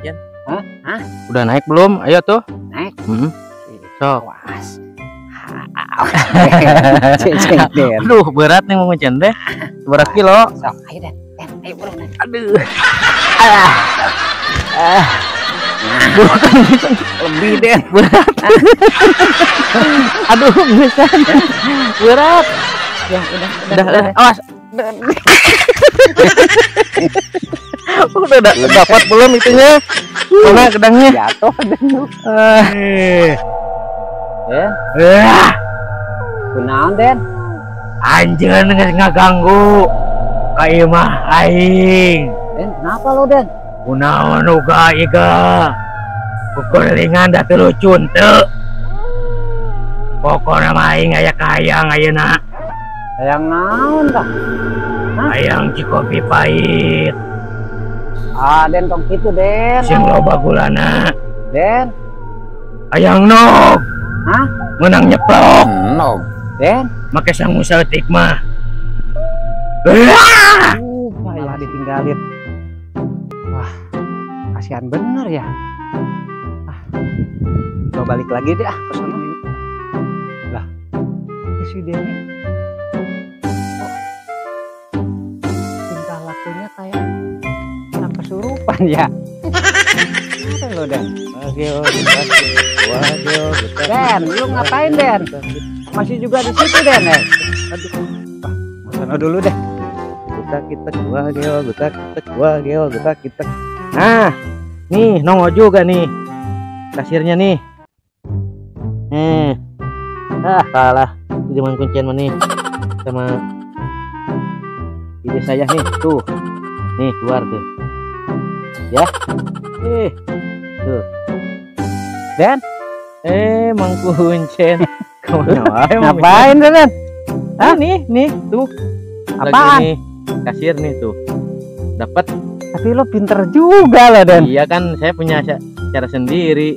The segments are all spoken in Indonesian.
Kuncen? Hah? Hah? Udah naik belum? Ayo tuh. Naik. Hmm. Sok. Was. Aduh, berat nih mau teh. Berapa kilo? Sok, ayo Den. Den, ayo. Den. Aduh. Lebih Den. Aduh, bisa. Berat. Ya, udah, Udah, udah. Awas. Udah da- dapat belum itunya? Mana gedangnya? Jatuh Den. Eh. Eh. kunaon Den? Anjir nggak ngaganggu. Kayak mah aing. Den, kenapa lo Den? Kunaon uga iga. Kukuringan dah teu cunte. Pokoknya mah aing aya kayang ayeuna. Sayang naon dah? Ayang cikopi pahit. Ah, Den tong kitu Den. Sing loba gulana. Den. Ayang nog. Hah? Menang nyeplok. Nog. Den. Make sang musautik mah. Ah! Uh, malah ditinggalin. Wah, kasihan bener ya. Ah, coba balik lagi deh ah ke sana. Lah, ini si Denny. Kesurupan ya. Lo Den? Den, lu ngapain Den? Masih juga di situ Den ya? Sana dulu deh. Gutak kita gua geo, gutak kita gua geo, gutak kita. Nah, nih nongol juga nih. Kasirnya nih. Eh. Ah, salah. Itu cuman kuncian mana nih? Sama ide saya nih, tuh. Nih, keluar tuh. Ya. Eh. Tuh. Den? Eh, Mang Kuncen. Ke mana Ngapain? Den? Ah, nih, nih, tuh. Apaan? Lagi nih, kasir nih tuh. Dapat. Tapi lo pinter juga loh Den. Iya kan, saya punya ca- cara sendiri.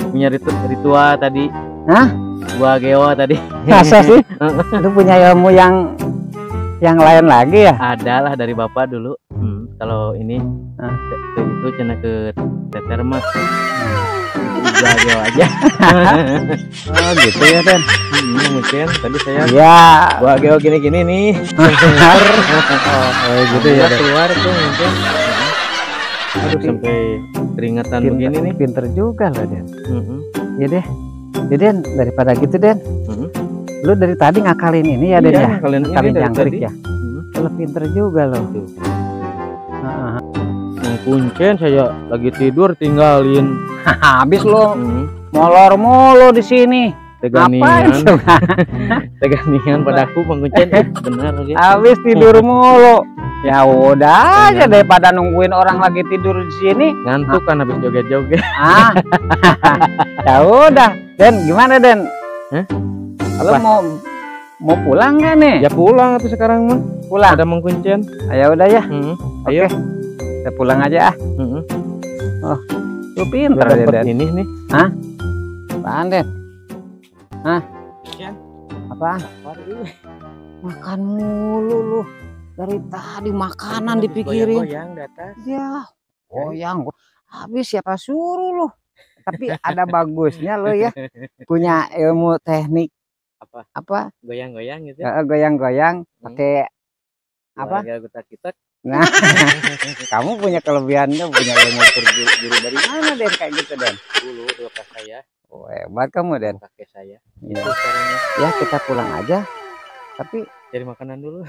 Punya ritu- ritual tadi. Hah? Gua geo tadi. Masa sih? Lu punya ilmu yang yang lain lagi ya? Ada lah dari bapak dulu. Hmm, kalau ini Ah. itu cina ke teter mah. Gua geo aja. Oh gitu ya Den. Hmm, mungkin tadi saya Ya. gua geo gini-gini nih. oh, gitu ya keluar tuh mungkin. Aduh sampai keringatan begini nih. Pinter juga loh Den. Mhm. Ya deh. Ya Den, daripada gitu Den. Mhm. Lu dari tadi ngakalin ini ya Den Iya, ya? Ngakalin dari jangkrik ya? Mhm. Lu pinter juga loh. Kuncen saya lagi tidur tinggalin. Habis lu Hmm. molor mulu di sini. Teganian, teganian padaku Bang Kuncen. Benar lagi. Habis tidur mulu. Ya udah aja daripada nungguin orang lagi tidur di sini. Ngantuk kan habis joget-joget. Ah. ya udah. Den, gimana Den? Hah? Kalau Apa? mau mau pulang gak nih? Ya pulang tuh sekarang mah. pulang. Ada Mang Kuncen. Ya udah ya. Hmm. Ayo. Kita pulang aja ah. Hmm. Lu pinter ya, dapet ini nih. Apaan, Den? Hah? Kuncen. Apaan? Makan mulu lu. Dari tadi makanan dipikirin. Goyang di atas. Ya, goyang. Habis siapa suruh lu? Tapi ada bagusnya lo ya. Punya ilmu teknik Apa? apa? Goyang-goyang gitu. eh, Goyang-goyang pakai apa? kita kita. Nah, kamu punya kelebihannya, punya ilmu guru dari mana Den kayak gitu Den? dulu dulu pas saya, Oh, hebat kamu Den. kakek saya. Ya, Itu caranya. ya kita pulang aja. Tapi Cari makanan dulu.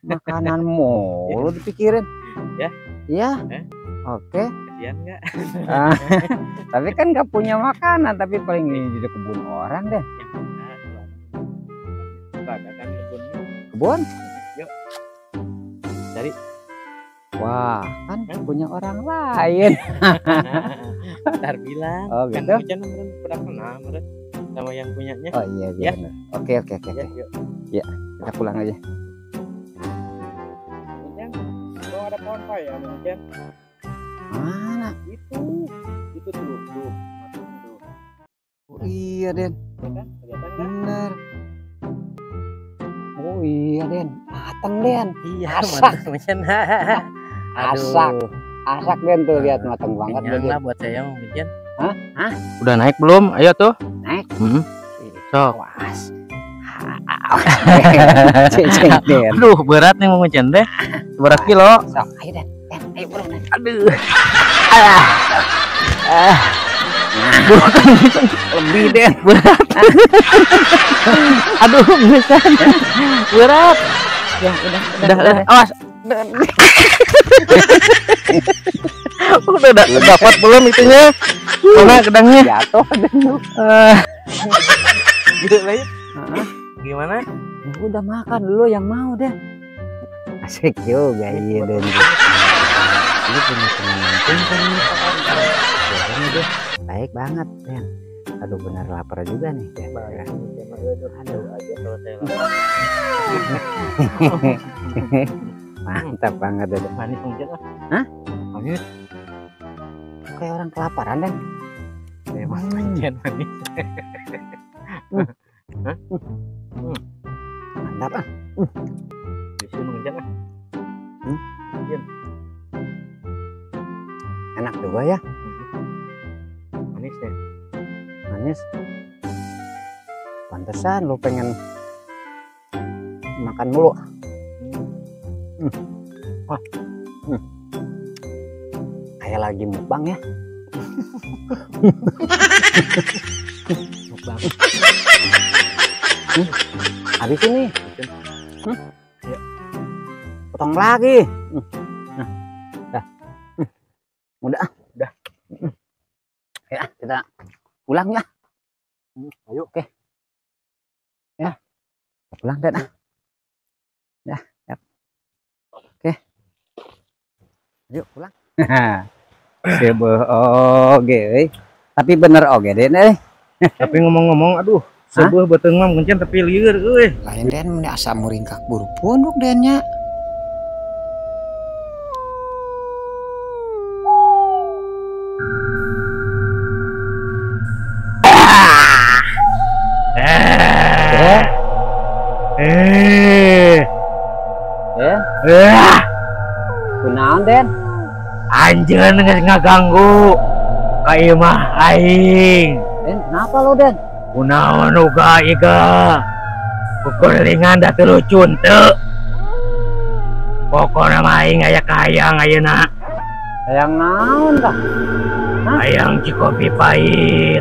makanan mulu dipikirin. Ya. Iya. Eh? Oke. Kasihan nggak? Ah, tapi kan nggak punya makanan, tapi paling ini di kebun orang deh. Ada kan. Kebun? Yuk. Cari. Wah, kan punya orang lain. Ntar bilang. Oh, Kan gitu? hujan meren pernah kenal meren sama yang punyanya. Oh iya, iya Ya. Oke, oke, oke. Ya, yuk. Kita pulang aja. Hujan. Oh, ada pohon ya, hujan. Mana? Itu. Itu tuh, tuh. Oh, iya, Den. Ya kan? Kan? Bener. Oh iya, Den. Mateng, Den. Iya, Asak. matang. Asak. Aduh. asak Den tuh lihat matang banget Kenyang Den. lah buat saya mau Jen. Udah naik belum? Ayo tuh. Naik. Hmm. Sok. Was. Cecek Den. Aduh, berat nih mau Jen teh. Berapa kilo? Sok, ayo Den. Den, ayo bro. Den. Aduh. Lebih Den. Aduh, bisa. Berat. Ya, udah, Udah, udah. Awas. udah, udah, dapat belum itunya? Mana gedangnya? Jatuh. Eh. Gitu ya. Gimana? Udah makan dulu yang mau Den. Asik juga iya Den. Ini punya kan Kayaknya deh baik banget Den. Aduh benar lapar juga nih. Aduh aja kalau saya Mantap banget Den. Manis mau Jen? Hah? Manis. Kayak orang kelaparan Den. Emang Hmm. Jen manis. Mantap ah. Bisa Jen ah. Hmm? Enak juga ya. Manis. Pantesan lu pengen makan mulu. Hmm. Wah. Hmm. Kayak lagi mukbang ya. Mukbang. Habis ini. Hmm? Ayo. Potong lagi. Hmm. Nah. Dah. Hmm. Udah. ah. Dah. Hmm. Ya, kita pulang ya. Ayo. Oke. Ya. Kita pulang dan ah. Ya, ya. Oke. Yuk pulang. Sebeh oge euy. Tapi bener oge deh eh. Tapi ngomong-ngomong, aduh, sebuah betengam kencen tapi liur, euy. Lain den mun asa muringkak buru punduk dennya. Anjeun geus ngaganggu. Ka ieu mah aing. Den, kenapa lo den? Kunaon uga iga. Kukulingan da teu lucun teu. Pokona mah aing aya kahayang ayeuna. Yang naon tah? Hayang cikopi pahit.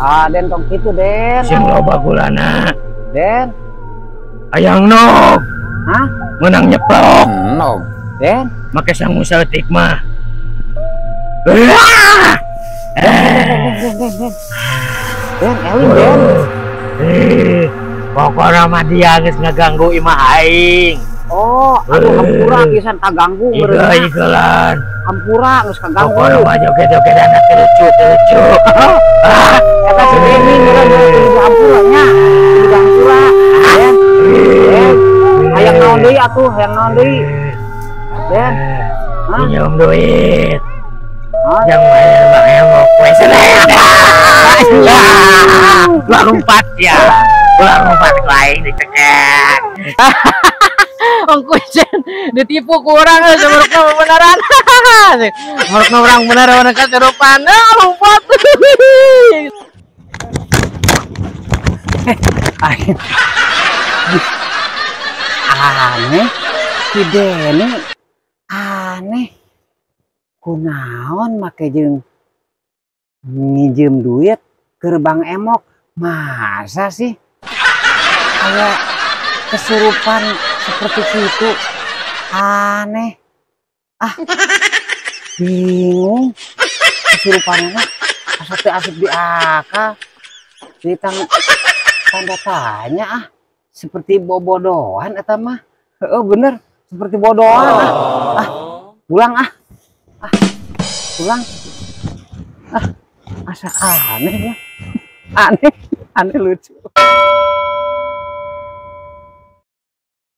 Ah, den tong kitu den. Sing loba gulana. Den, Hayang nog. Hah? Menang nyeplok. no. Den, Make sangu saltik mah. Ah! den, Elin den. Eh, pokoknya mah dia geus ngaganggu imah aing. Oh, aduh hampura pisan kaganggu Iga meureunna. igelan. Hampura geus kaganggu. Pokoknya mah joget-joget anak lucu lucu. Ah, Eta si Denny meureun ibu hampura nya. Ibu hampura. Den. Hayang naon deui atuh, hayang naon deui. Hah? Pinjam duit. Hah? Yang bayar bang emok kue. Gua lompat ya. Gua lompat lain dicekek. Ong kucen ditipu ku orang eh semerukna beneran. Semerukna orang bener orang keserupan. Ah, lompat. aneh si Denny aneh. Kunaon make jeung nginjem duit ke bank emok? Masa sih? Kayak kesurupan seperti itu. Aneh. Ah bingung. Kesurupannya asap asap di akal. Tang tanda tanya ah seperti bobodohan eta mah? Oh bener. Seperti bodohan ah. ah pulang ah. Ah pulang. Ah asa aneh ya? Aneh aneh lucu